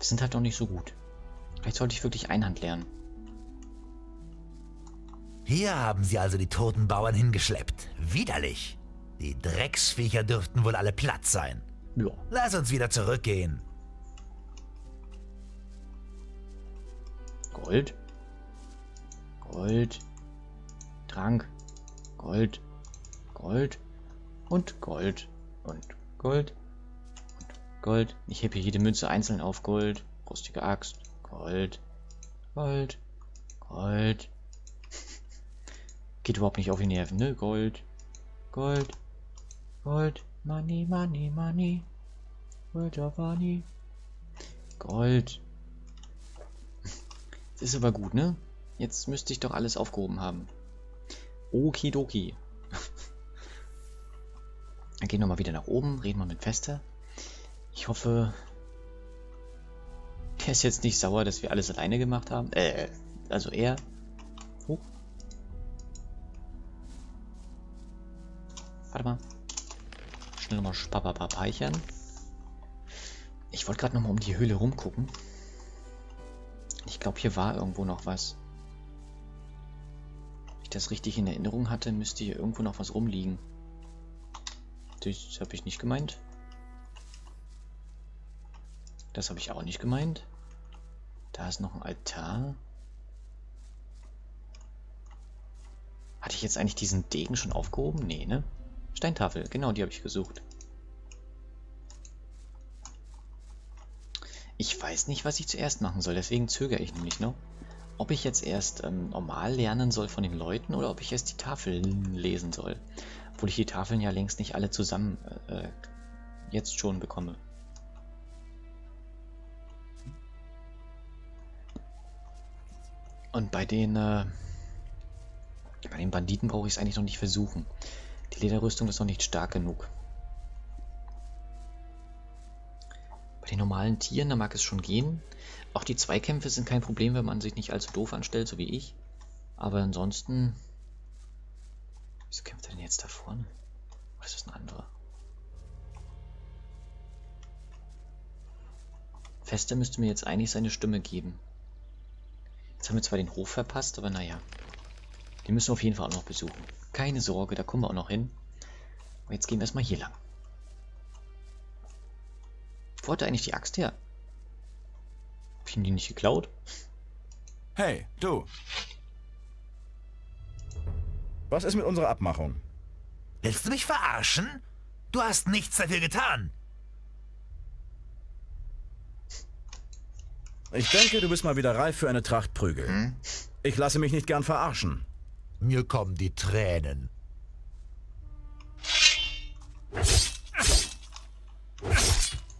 Wir sind halt noch nicht so gut. Vielleicht sollte ich wirklich Einhand lernen. Hier haben sie also die toten Bauern hingeschleppt. Widerlich. Die Drecksviecher dürften wohl alle platt sein. Ja. Lass uns wieder zurückgehen. Gold. Gold. Trank. Gold. Gold. Und Gold. Und Gold. Gold. Ich hebe hier jede Münze einzeln auf Gold. Rustige Axt. Gold. Gold. Gold. Geht überhaupt nicht auf die Nerven, ne? Gold. Gold. Gold. Money, money, money. Gold of money. Gold. Das ist aber gut, ne? Jetzt müsste ich doch alles aufgehoben haben. Okidoki. Dann gehen wir mal wieder nach oben, reden wir mit Fester. Ich hoffe, der ist jetzt nicht sauer, dass wir alles alleine gemacht haben. Äh, also er. Oh. Warte mal. Schnell nochmal spapapapeichern. Ich wollte gerade nochmal um die Höhle rumgucken. Ich glaube, hier war irgendwo noch was. Wenn ich das richtig in Erinnerung hatte, müsste hier irgendwo noch was rumliegen. Das habe ich nicht gemeint. Das habe ich auch nicht gemeint. Da ist noch ein Altar. Hatte ich jetzt eigentlich diesen Degen schon aufgehoben? Nee, ne? Steintafel, genau, die habe ich gesucht. Ich weiß nicht, was ich zuerst machen soll, deswegen zögere ich nämlich noch. Ob ich jetzt erst ähm, normal lernen soll von den Leuten oder ob ich erst die Tafeln lesen soll. Obwohl ich die Tafeln ja längst nicht alle zusammen äh, jetzt schon bekomme. Und bei den, äh, bei den Banditen brauche ich es eigentlich noch nicht versuchen. Die Lederrüstung ist noch nicht stark genug. Bei den normalen Tieren, da mag es schon gehen. Auch die Zweikämpfe sind kein Problem, wenn man sich nicht allzu doof anstellt, so wie ich. Aber ansonsten... Wieso kämpft er denn jetzt da vorne? Was ist ein anderer? Fester müsste mir jetzt eigentlich seine Stimme geben. Jetzt haben wir zwar den Hof verpasst, aber naja. Den müssen wir auf jeden Fall auch noch besuchen. Keine Sorge, da kommen wir auch noch hin. Aber jetzt gehen wir erstmal hier lang. Wo hat er eigentlich die Axt her? Hab ich ihm die nicht geklaut? Hey, du. Was ist mit unserer Abmachung? Willst du mich verarschen? Du hast nichts dafür getan. Ich denke, du bist mal wieder reif für eine Tracht Prügel. Hm? Ich lasse mich nicht gern verarschen. Mir kommen die Tränen.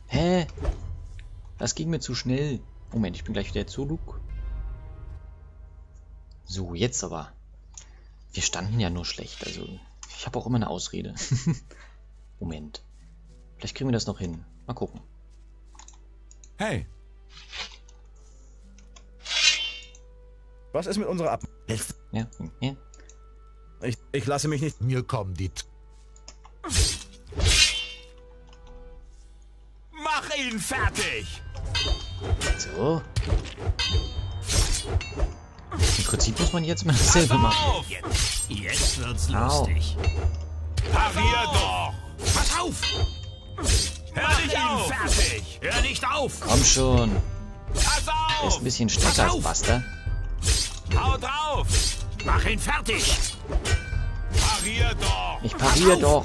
Hä? Das ging mir zu schnell. Moment, ich bin gleich wieder zu Luke. So, jetzt aber. Wir standen ja nur schlecht, also ich habe auch immer eine Ausrede. Moment. Vielleicht kriegen wir das noch hin. Mal gucken. Hey. Was ist mit unserer Abmachung? Ja, ja. Ich, ich lasse mich nicht... Mir kommen die... T Mach ihn fertig! So. Im Prinzip muss man jetzt mal dasselbe machen. Jetzt, jetzt wird's Au. lustig. Parier doch! Pass auf! Hör nicht auf! fertig! Hör nicht auf! Komm schon. Pass Der ist auf! ein bisschen stärker als auf. Buster. Hau drauf! Mach ihn fertig! Parier doch! Ich pariere doch.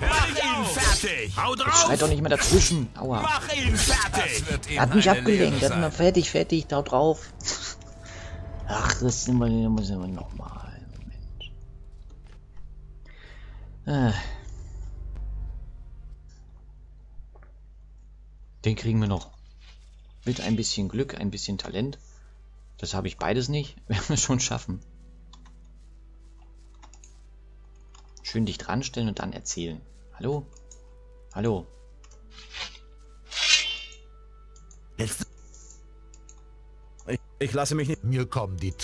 Mach ihn fertig! Hau Jetzt drauf! schreit doch nicht mehr dazwischen. Aua. Mach ihn fertig! Er hat mich abgelenkt. Er hat immer fertig, fertig, da drauf. Ach, das sind wir, das müssen wir nochmal. Moment. Äh. Den kriegen wir noch. Mit ein bisschen Glück, ein bisschen Talent. Das habe ich beides nicht. Werden wir schon schaffen. Schön dicht ranstellen und dann erzählen. Hallo? Hallo? Ich, ich lasse mich nicht... Mir kommen die...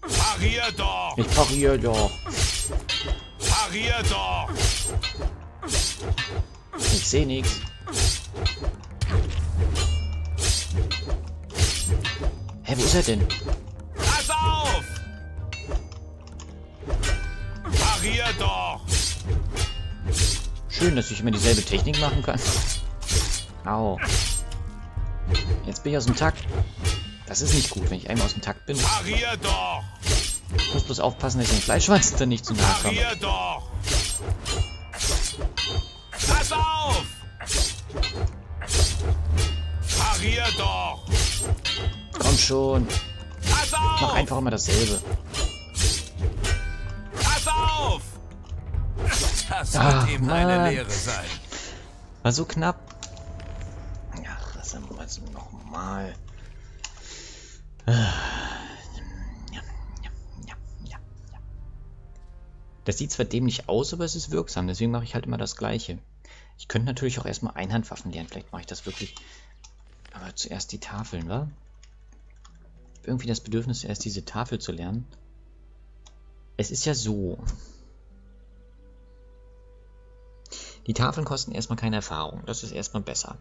Parier doch! Ich pariere doch. Parier doch! Ich sehe nichts. Hä, wo ist er denn? Pass auf! Parier doch! Schön, dass ich immer dieselbe Technik machen kann. Au. Jetzt bin ich aus dem Takt. Das ist nicht gut, wenn ich einmal aus dem Takt bin. Parier doch! Ich muss bloß aufpassen, dass ich den Fleischschwanz dann nicht zu nahe komme. Parier doch! Schon. Pass Mach einfach immer dasselbe. Pass auf! Das Ach, wird ihm eine. Lehre sein. War so knapp. Ja, das ist also nochmal. Das sieht zwar dämlich aus, aber es ist wirksam, deswegen mache ich halt immer das gleiche. Ich könnte natürlich auch erstmal Einhandwaffen lernen, vielleicht mache ich das wirklich. Aber zuerst die Tafeln, wa? Irgendwie das Bedürfnis, erst diese Tafel zu lernen. Es ist ja so. Die Tafeln kosten erstmal keine Erfahrung. Das ist erstmal besser.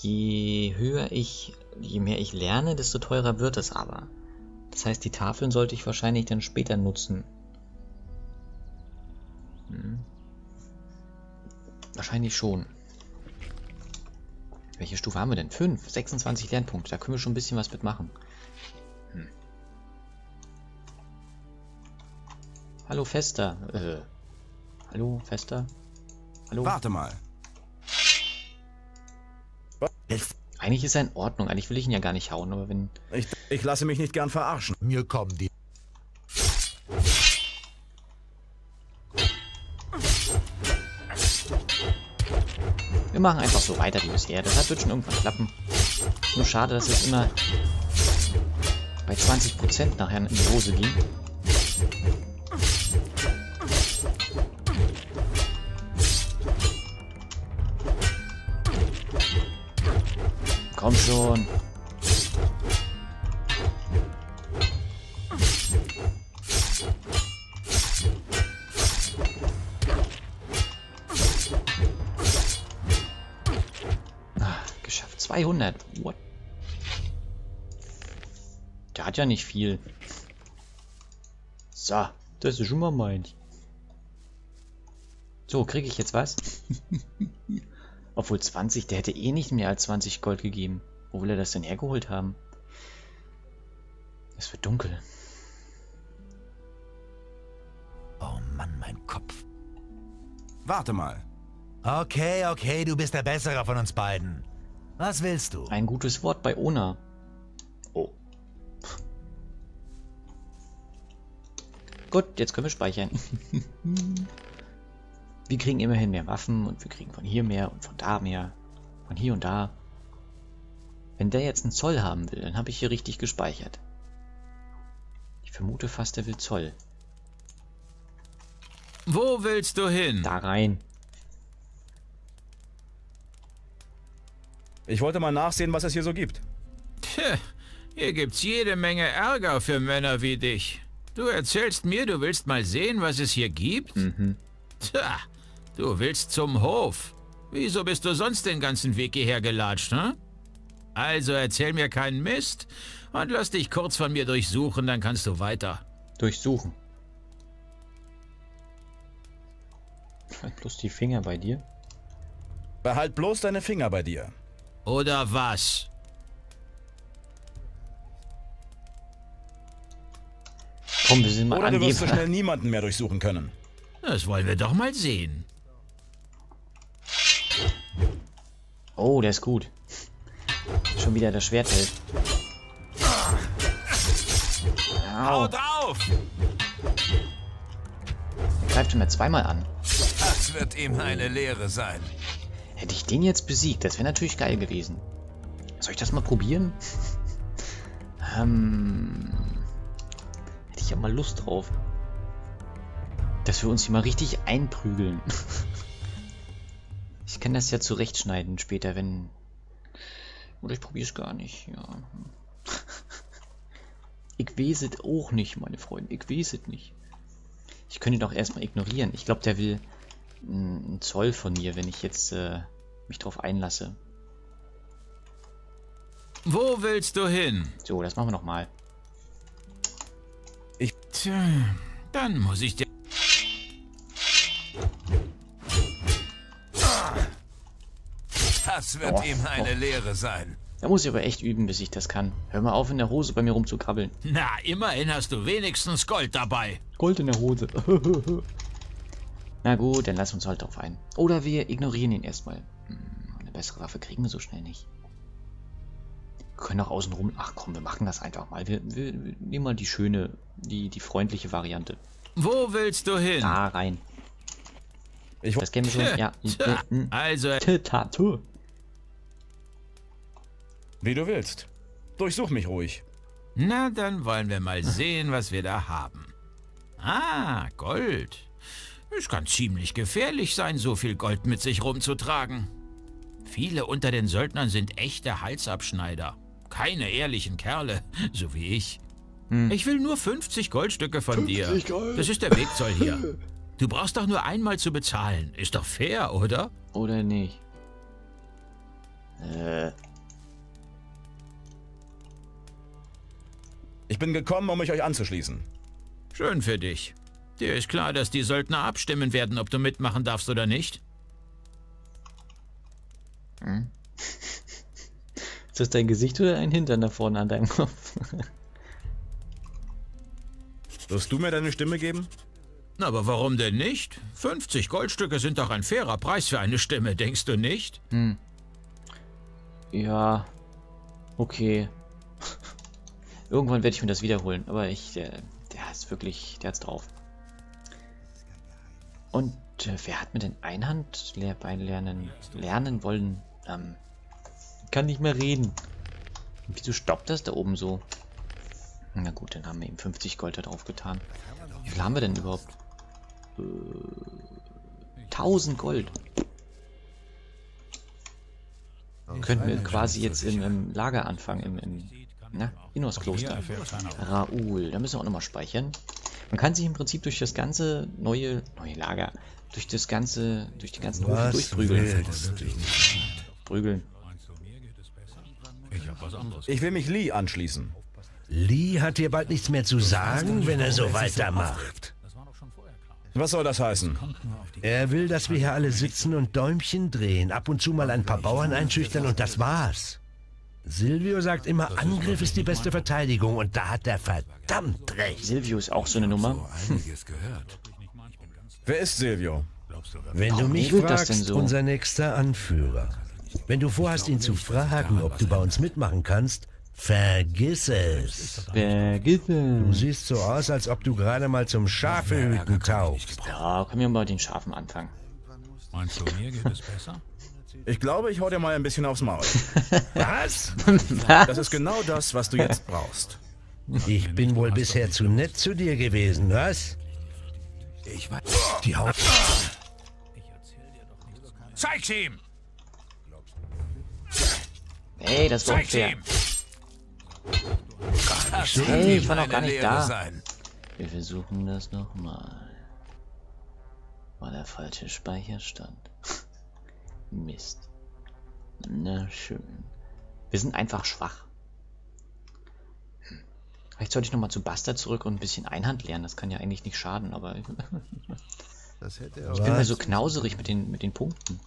Je höher ich, je mehr ich lerne, desto teurer wird es aber. Das heißt, die Tafeln sollte ich wahrscheinlich dann später nutzen. Hm. Wahrscheinlich schon. Welche Stufe haben wir denn? 5, 26 Lernpunkte. Da können wir schon ein bisschen was mitmachen. Hm. Hallo Fester. Äh, hallo Fester. Hallo. Warte mal. Jetzt Eigentlich ist er in Ordnung. Eigentlich will ich ihn ja gar nicht hauen, aber wenn. Ich, ich lasse mich nicht gern verarschen. mir kommen die. Machen einfach so weiter wie bisher. Das wird schon irgendwann klappen. Nur schade, dass es immer bei 20% nachher in die Hose ging. Komm schon. 100. What? Der hat ja nicht viel. So, das ist schon mal meins. So, kriege ich jetzt was? Obwohl 20, der hätte eh nicht mehr als 20 Gold gegeben. Wo will er das denn hergeholt haben? Es wird dunkel. Oh Mann, mein Kopf. Warte mal. Okay, okay, du bist der Bessere von uns beiden. Was willst du? Ein gutes Wort bei Ona. Oh. Gut, jetzt können wir speichern. wir kriegen immerhin mehr Waffen und wir kriegen von hier mehr und von da mehr. Von hier und da. Wenn der jetzt einen Zoll haben will, dann habe ich hier richtig gespeichert. Ich vermute fast, er will Zoll. Wo willst du hin? Da rein. Ich wollte mal nachsehen, was es hier so gibt. Tja, hier gibt's jede Menge Ärger für Männer wie dich. Du erzählst mir, du willst mal sehen, was es hier gibt? Mhm. Tja, du willst zum Hof. Wieso bist du sonst den ganzen Weg hierher gelatscht, ne? Also erzähl mir keinen Mist und lass dich kurz von mir durchsuchen, dann kannst du weiter. Durchsuchen. Plus die Finger bei dir. Behalt bloß deine Finger bei dir. Oder was? Komm, wir sind mal Oder du wirst so schnell niemanden mehr durchsuchen können. Das wollen wir doch mal sehen. Oh, der ist gut. Schon wieder das Schwert hält. Hau Au, drauf! er greift immer zweimal an. Das wird ihm eine Lehre sein. Hätte ich den jetzt besiegt, das wäre natürlich geil gewesen. Soll ich das mal probieren? ähm, hätte ich ja mal Lust drauf. Dass wir uns hier mal richtig einprügeln. ich kann das ja zurechtschneiden später, wenn... Oder ich probiere es gar nicht, ja. ich weiß es auch nicht, meine Freunde. Ich weiß es nicht. Ich könnte ihn doch erstmal ignorieren. Ich glaube, der will ein Zoll von mir, wenn ich jetzt äh, mich drauf einlasse. Wo willst du hin? So, das machen wir nochmal. Tja, dann muss ich dir... Das wird Och, ihm eine och. Lehre sein. Da muss ich aber echt üben, bis ich das kann. Hör mal auf, in der Hose bei mir rumzukrabbeln. Na, immerhin hast du wenigstens Gold dabei. Gold in der Hose. Na gut, dann lass uns halt drauf ein. Oder wir ignorieren ihn erstmal. Hm, eine bessere Waffe kriegen wir so schnell nicht. Wir können auch außen rum. Ach komm, wir machen das einfach mal. Wir, wir, wir nehmen mal die schöne, die, die freundliche Variante. Wo willst du hin? Da rein. Ich Das kennen wir schon. Ja. Tja, Also, Tattoo. Wie du willst. Durchsuch mich ruhig. na, dann wollen wir mal sehen, was wir da haben. Ah, Gold. Es kann ziemlich gefährlich sein, so viel Gold mit sich rumzutragen. Viele unter den Söldnern sind echte Halsabschneider. Keine ehrlichen Kerle, so wie ich. Ich will nur 50 Goldstücke von dir. Das ist der Wegzoll hier. Du brauchst doch nur einmal zu bezahlen. Ist doch fair, oder? Oder nicht? Äh, Ich bin gekommen, um mich euch anzuschließen. Schön für dich. Dir ist klar, dass die Söldner abstimmen werden, ob du mitmachen darfst oder nicht? Ist das dein Gesicht oder ein Hintern da vorne an deinem Kopf? Wirst du mir deine Stimme geben? Na, Aber warum denn nicht? 50 Goldstücke sind doch ein fairer Preis für eine Stimme, denkst du nicht? ja. Okay. Irgendwann werde ich mir das wiederholen, aber ich, der, der ist wirklich, der hat's drauf. Und äh, wer hat mir denn Einhand lernen wollen? Ähm, kann nicht mehr reden. Wieso stoppt das da oben so? Na gut, dann haben wir ihm 50 Gold da drauf getan. Wie viel haben wir denn überhaupt? Äh, 1000 Gold. Könnten wir quasi jetzt im, im Lager anfangen, im, im na, Innos Kloster. Raoul, da müssen wir auch nochmal speichern. Man kann sich im Prinzip durch das ganze neue, neue Lager, durch das ganze, durch den ganzen Was durchprügeln. Prügeln. Ich will mich Lee anschließen. Lee hat dir bald nichts mehr zu sagen, wenn er so weitermacht. Was soll das heißen? Er will, dass wir hier alle sitzen und Däumchen drehen, ab und zu mal ein paar Bauern einschüchtern und das war's. Silvio sagt immer, Angriff ist die beste Verteidigung und da hat er verdammt recht. Silvio ist auch so eine Nummer. Gehört. Wer ist Silvio? Wenn du mich fragst, so? unser nächster Anführer. Wenn du vorhast, ihn zu fragen, ob du bei uns mitmachen kannst, vergiss es. Vergiss Du es. siehst so aus, als ob du gerade mal zum Schafehüten taugst. Ja, können wir mal den Schafen anfangen. Meinst du, mir geht es besser? Ich glaube, ich hau dir mal ein bisschen aufs Maul. Was? Das ist genau das, was du jetzt brauchst. Ich bin wohl bisher zu nett zu dir gewesen, was? Ich weiß. Die Haut. Zeig's ihm! Ey, das war unfair. Hey, ich war noch gar nicht da. Sein. Wir versuchen das nochmal. War der falsche Speicherstand. Mist. Na schön. Wir sind einfach schwach. Vielleicht sollte ich nochmal zu Buster zurück und ein bisschen Einhand lernen. Das kann ja eigentlich nicht schaden, aber ich bin mir so knauserig mit den, mit den Punkten.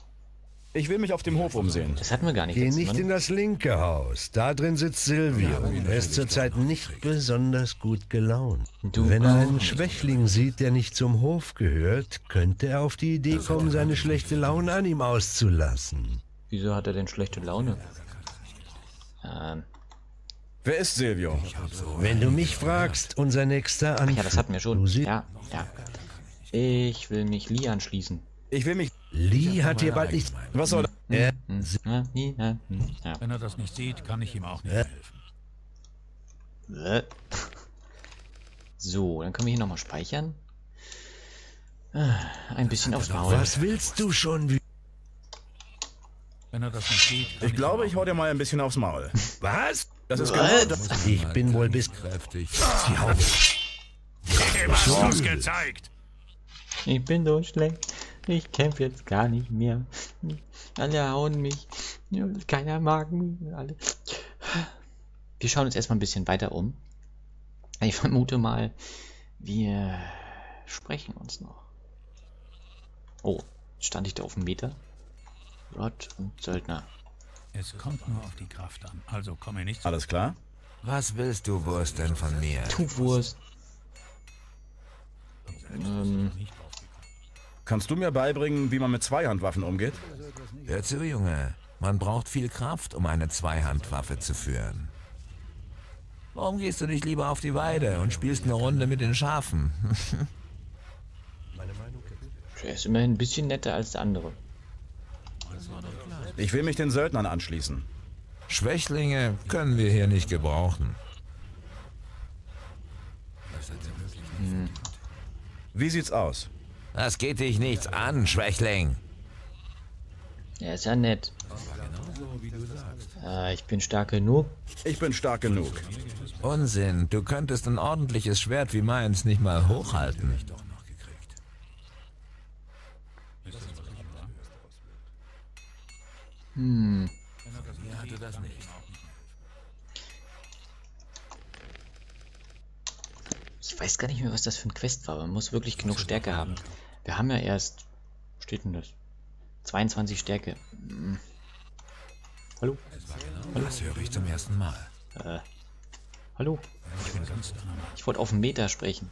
Ich will mich auf dem Hof umsehen. Das hatten wir gar nicht. Geh nicht Mal. in das linke Haus. Da drin sitzt Silvio. Er ist zurzeit nicht besonders gut gelaunt. Du Wenn er einen nicht. Schwächling sieht, der nicht zum Hof gehört, könnte er auf die Idee kommen, seine schlechte Laune an ihm auszulassen. Wieso hat er denn schlechte Laune? Ähm, Wer ist Silvio? Wenn du mich fragst, unser nächster Anführer. ja, das hatten wir schon. Ja, ja. Ich will mich Lee anschließen. Ich will mich. Lee hat dir bald nicht. Was soll das? Wenn er das nicht sieht, kann ich ihm auch nicht helfen. Bäh. So, dann können wir hier nochmal speichern. Ah, Ein bisschen aufs Maul. Was willst du schon? wie- Wenn er das nicht sieht, Ich glaube, ich hau dir mal ein bisschen aufs Maul. Was? Das ist genau das. Ich bin wohl bis. Kräftig. Die Haut. Ich bin so schlecht. Ich kämpfe jetzt gar nicht mehr. Alle hauen mich. Keiner mag mich. Alle. Wir schauen uns erstmal ein bisschen weiter um. Ich vermute mal, wir sprechen uns noch. Oh, stand ich da auf dem Meter? Rod und Söldner. Es kommt nur auf die Kraft an. Also komm mir nicht zu. Alles klar? Was willst du, Wurst, denn von mir? Tu Wurst. Ähm, Kannst du mir beibringen, wie man mit Zweihandwaffen umgeht? Hör zu, Junge. Man braucht viel Kraft, um eine Zweihandwaffe zu führen. Warum gehst du nicht lieber auf die Weide und spielst eine Runde mit den Schafen? der ist immerhin ein bisschen netter als der andere. Ich will mich den Söldnern anschließen. Schwächlinge können wir hier nicht gebrauchen. Wie sieht's aus? Das geht dich nichts an, Schwächling. Er ist ja nett. Äh, ich bin stark genug. Ich bin stark genug. Unsinn, du könntest ein ordentliches Schwert wie meins nicht mal hochhalten. Hm. Ich weiß gar nicht mehr, was das für ein Quest war. Man muss wirklich genug Stärke haben. Wir haben ja erst... Wo steht denn das? 22 Stärke. Hm. Hallo? Das höre ich zum ersten Mal. Äh. Hallo? Ich wollte auf den Meter sprechen.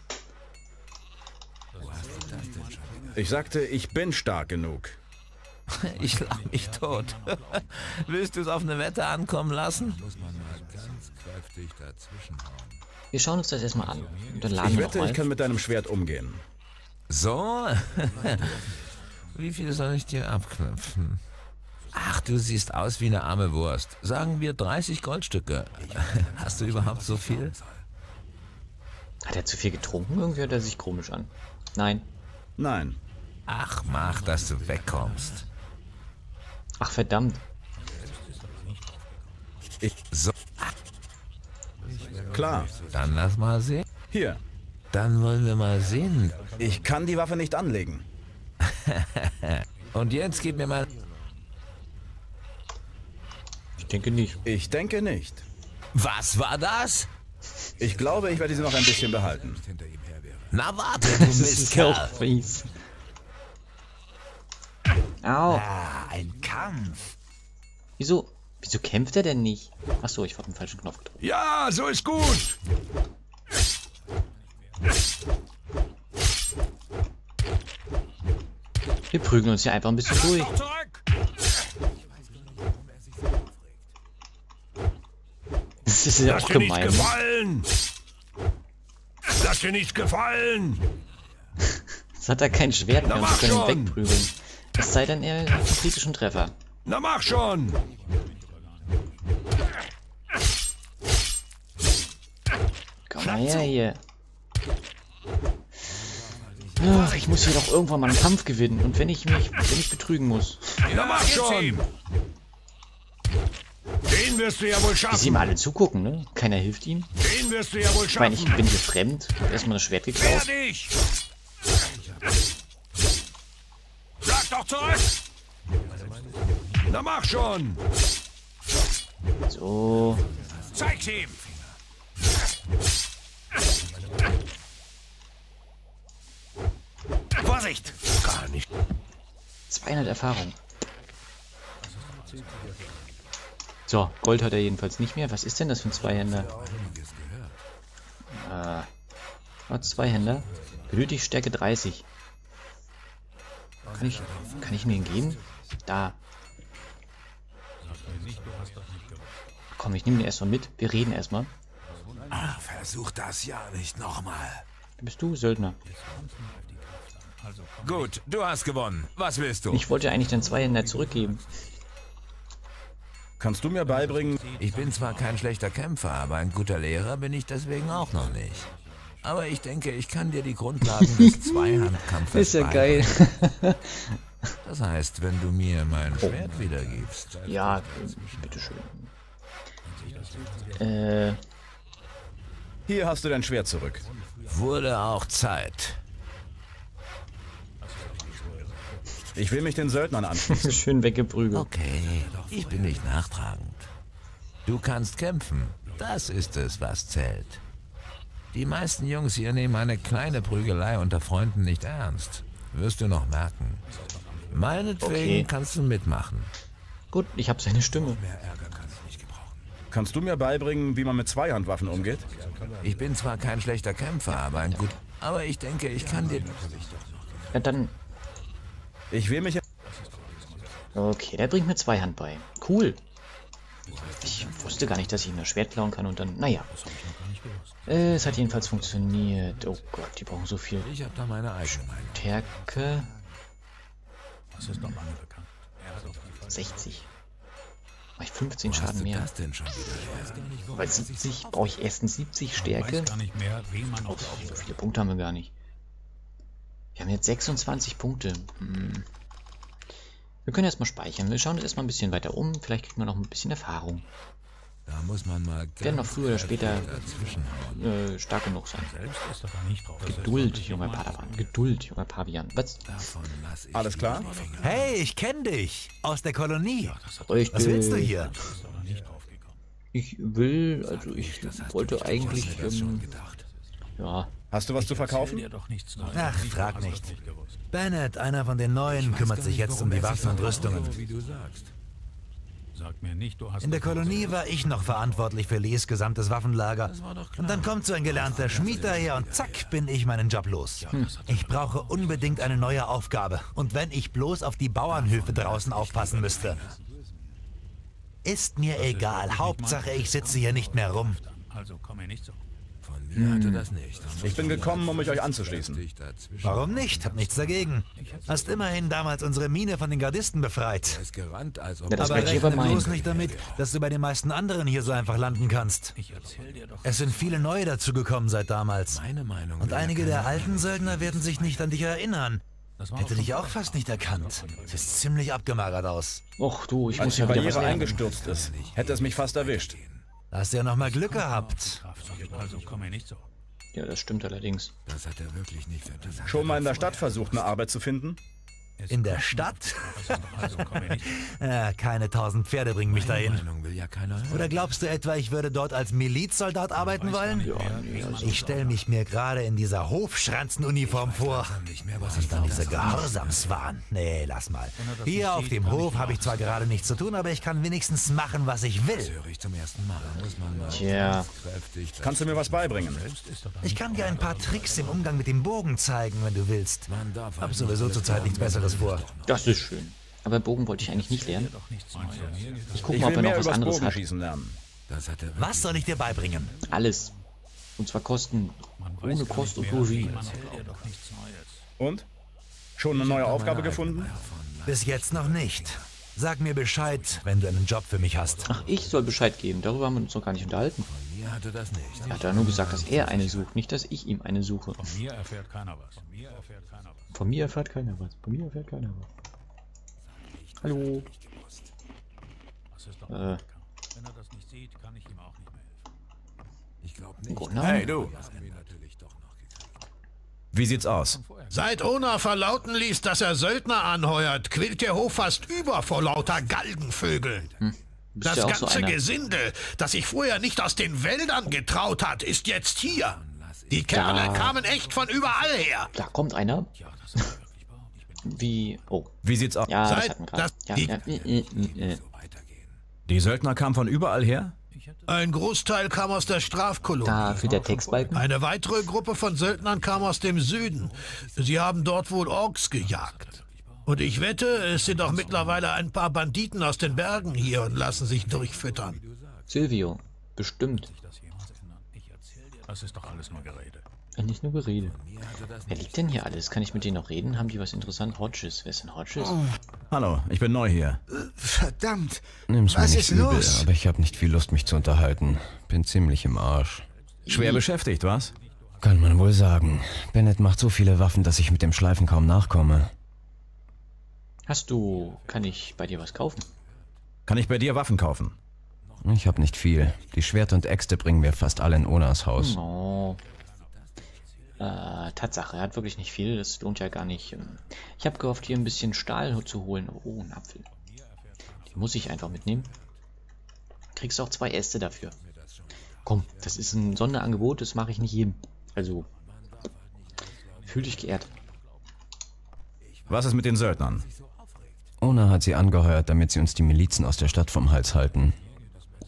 Ich sagte, ich bin stark genug. Ich lach mich tot. Willst du es auf eine Wette ankommen lassen? Wir schauen uns das erstmal an. Und dann laden Ich wir wette, ich kann mit deinem Schwert umgehen. So? Wie viel soll ich dir abknüpfen? Ach, du siehst aus wie eine arme Wurst. Sagen wir 30 Goldstücke. Hast du überhaupt so viel? Hat er zu viel getrunken? Irgendwie hört er sich komisch an. Nein. Nein. Ach, mach, dass du wegkommst. Ach verdammt. So, Klar. dann lass mal sehen. Hier. Dann wollen wir mal sehen. Ich kann die Waffe nicht anlegen. Und jetzt gib mir mal... Ich denke nicht. Ich denke nicht. Was war das? Ich glaube, ich werde sie noch ein bisschen behalten. Na warte, du Das ist ja Mistkerl. Au. Ah, ein Kampf. Wieso? Wieso kämpft er denn nicht? Achso, ich habe den falschen Knopf gedrückt. Ja, so ist gut. Wir prügeln uns hier einfach ein bisschen durch. Das ist ja auch gemein. gefallen. Lass dir nichts gefallen. Jetzt hat er kein Schwert mehr und wir können ihn wegprügeln. Es sei denn, er hat einen kritischen Treffer. Na mach schon. Komm mal her hier. Ach, ich muss hier doch irgendwann mal einen Kampf gewinnen. Und wenn ich mich, wenn ich betrügen muss. Na mach schon. Den wirst du ja wohl Wie sie schaffen. ihm alle zugucken, ne? Keiner hilft ihm. Den wirst du ja wohl Ich meine, ich schaffen. bin hier fremd. Hab Erstmal das Schwert geklaut. Sag doch zurück. Na mach schon. So. Zeig's ihm! Vorsicht. Gar nicht. 200 Erfahrung. So, Gold hat er jedenfalls nicht mehr. Was ist denn das für ein Zweihänder? Äh, oh, Zweihänder. Benötigt Stärke 30. Kann ich, kann ich mir ihn geben? Da. Komm, ich nehme den erstmal mit. Wir reden erstmal. Ah, versuch das ja nicht nochmal. Wer bist du, Söldner? Gut, du hast gewonnen. Was willst du? Ich wollte eigentlich den Zweihänder zurückgeben. Kannst du mir beibringen? Ich bin zwar kein schlechter Kämpfer, aber ein guter Lehrer bin ich deswegen auch noch nicht. Aber ich denke, ich kann dir die Grundlagen des Zweihandkampfes Ist ja beibringen. geil. Das heißt, wenn du mir mein Schwert wiedergibst. ja, bitteschön. Äh, Hier hast du dein Schwert zurück. Wurde auch Zeit. Ich will mich den Söldnern anschließen. Schön weggeprügelt. Okay, ich bin nicht nachtragend. Du kannst kämpfen. Das ist es, was zählt. Die meisten Jungs hier nehmen eine kleine Prügelei unter Freunden nicht ernst. Wirst du noch merken. Meinetwegen Okay. kannst du mitmachen. Gut, ich habe seine Stimme. Kannst du mir beibringen, wie man mit Zweihandwaffen umgeht? Ich bin zwar kein schlechter Kämpfer, aber ein gut. Aber ich denke, ich kann dir. Ja, dann. Ich will mich... Okay, der bringt mir Zweihand bei. Cool. Ich wusste gar nicht, dass ich ihm das Schwert klauen kann und dann. Naja. Äh, es hat jedenfalls funktioniert. Oh Gott, die brauchen so viel Ich habe da meine eigene. Stärke. Das ist doch lange bekannt. Er hat auf die Fall 60. Mach ich 15 Wo hast Schaden mehr. Bei 70 brauche ich erstens 70 Man Stärke. Oh, so viele Punkte haben wir gar nicht. Wir haben jetzt 26 Punkte. Hm. Wir können erstmal speichern. Wir schauen uns erstmal ein bisschen weiter um. Vielleicht kriegen wir noch ein bisschen Erfahrung. Da muss man mal Werden noch früher oder später äh, stark genug sein. selbst ist doch nicht drauf. Geduld, junger Padawan. Geduld, junger Pavian. Was? Davon lass ich Alles klar? Hey, ich kenn dich. Aus der Kolonie. Richtig. Was willst du hier? Ich will, also ich wollte eigentlich, ähm, gedacht. ja, Hast du was zu verkaufen? Dir doch nichts Neues. Ach, frag nicht. Bennett, einer von den Neuen, kümmert sich jetzt um die Waffen und Rüstungen. Wie du sagst. Sag mir nicht, du hast In der Kolonie war ich noch verantwortlich für Lees gesamtes Waffenlager. Und dann kommt so ein gelernter Schmied daher und zack, bin ich meinen Job los. Ich brauche unbedingt eine neue Aufgabe. Und wenn ich bloß auf die Bauernhöfe draußen aufpassen müsste. Ist mir egal. Hauptsache, ich sitze hier nicht mehr rum. Also komm mir nicht so. Nicht. Ich bin gekommen, um mich euch anzuschließen. Warum nicht? Hab nichts dagegen. Hast immerhin damals unsere Mine von den Gardisten befreit. Ja, das Aber rechne bloß nicht damit, dass du bei den meisten anderen hier so einfach landen kannst. Es sind viele neue dazugekommen seit damals. meine Meinung Und einige der alten Söldner werden sich nicht an dich erinnern. Hätte dich auch fast nicht erkannt. Siehst ziemlich abgemagert aus. och du, ich Als muss ja was Barriere eingestürzt ist, hätte es mich fast erwischt. Da hast du ja noch mal Glück gehabt. Also komm mir nicht so. Ja, das stimmt allerdings. Das hat er wirklich nicht. Schon mal in der Stadt versucht, eine Arbeit zu finden? In der Stadt? Also keine tausend Pferde bringen mich dahin. Oder glaubst du etwa, ich würde dort als Milizsoldat arbeiten wollen? Ich stelle mich mir gerade in dieser Hofschranzenuniform vor. Und dann dieser Gehorsamswahn. Nee, lass mal. Hier auf dem Hof habe ich zwar gerade nichts zu tun, aber ich kann wenigstens machen, was ich will. Tja, Kannst du mir was beibringen? Ich kann dir ein paar Tricks im Umgang mit dem Bogen zeigen, wenn du willst. Hab sowieso zurzeit nichts Besseres vor. das ist schön. Aber Bogen wollte ich eigentlich nicht lernen. Ich gucke mal, ob er noch was anderes hat. Was soll ich dir beibringen? Alles. Und zwar Kosten. Ohne Kost und Logis. Und? Schon eine neue Aufgabe gefunden? Bis jetzt noch nicht. Sag mir Bescheid, wenn du einen Job für mich hast. Ach, ich soll Bescheid geben. Darüber haben wir uns noch gar nicht unterhalten. Mir hatte das nicht. Er hat ja nur gesagt, dass er eine sucht, nicht, dass ich ihm eine suche. Von mir erfährt keiner was. Von mir erfährt keiner was. Von mir erfährt keiner was. Hallo. Das ist doch Äh. Wenn er das nicht sieht, kann ich ihm auch nicht mehr helfen. Ich glaube nicht. Guten Hey du, Natürlich doch noch gekriegt. wie sieht's aus? Seit Ona verlauten ließ, dass er Söldner anheuert, quillt der Hof fast über vor lauter Galgenvögeln. Bist Das so ganze einer. Gesinde, das sich vorher nicht aus den Wäldern getraut hat, ist jetzt hier. Die Kerle Ja. kamen echt von überall her. Da kommt einer. Wie. Oh. Wie sieht's aus? Ja, das gerade. das- Ja, die- ja, äh, äh, äh. Die Söldner kamen von überall her? Ein Großteil kam aus der Strafkolonie. Da für der Textbalken. Eine weitere Gruppe von Söldnern kam aus dem Süden. Sie haben dort wohl Orks gejagt. Und ich wette, es sind auch mittlerweile ein paar Banditen aus den Bergen hier und lassen sich durchfüttern. Silvio. Bestimmt. Das ist doch alles nur Gerede. Äh, Nicht nur Gerede. Wer liegt denn hier alles? Kann ich mit denen noch reden? Haben die was interessant? Hodges. Wer ist denn Hodges? Hallo, ich bin neu hier. Verdammt. Nimm's mir Was nicht ist übel, los? aber ich habe nicht viel Lust, mich zu unterhalten. Bin ziemlich im Arsch. Schwer beschäftigt, was? Kann man wohl sagen. Bennett macht so viele Waffen, dass ich mit dem Schleifen kaum nachkomme. Hast du. Kann ich bei dir was kaufen? Kann ich bei dir Waffen kaufen? Ich habe nicht viel. Die Schwerter und Äxte bringen wir fast alle in Onas Haus. Oh. Äh, Tatsache, er hat wirklich nicht viel, das lohnt ja gar nicht. Ähm, ich habe gehofft, hier ein bisschen Stahl zu holen. Oh, ein Apfel. Den muss ich einfach mitnehmen. Kriegst auch zwei Äste dafür. Komm, das ist ein Sonderangebot, das mache ich nicht jedem. Also, fühl dich geehrt. Was ist mit den Söldnern? Ona hat sie angeheuert, damit sie uns die Milizen aus der Stadt vom Hals halten.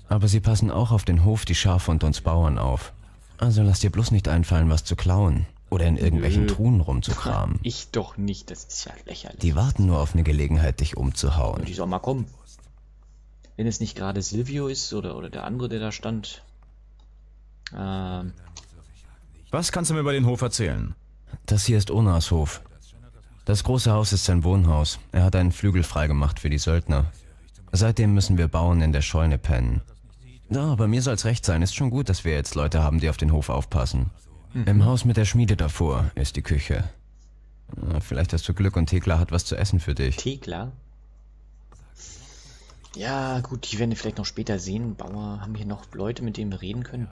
Aber sie passen auch auf den Hof, die Schafe und uns Bauern auf. Also lass dir bloß nicht einfallen, was zu klauen oder in irgendwelchen Nö. Truhen rumzukramen. Ich doch nicht, das ist ja lächerlich. Die warten nur auf eine Gelegenheit, dich umzuhauen. Die soll mal kommen. Wenn es nicht gerade Silvio ist oder, oder der andere, der da stand. Ähm, Was kannst du mir über den Hof erzählen? Das hier ist Onas Hof. Das große Haus ist sein Wohnhaus. Er hat einen Flügel freigemacht für die Söldner. Seitdem müssen wir Bauern in der Scheune pennen. Ja, aber mir soll's recht sein. Ist schon gut, dass wir jetzt Leute haben, die auf den Hof aufpassen. Im Haus mit der Schmiede davor ist die Küche. Vielleicht hast du Glück und Thekla hat was zu essen für dich. Thekla? Ja, gut, die werden wir vielleicht noch später sehen. Bauer, haben wir hier noch Leute, mit denen wir reden können?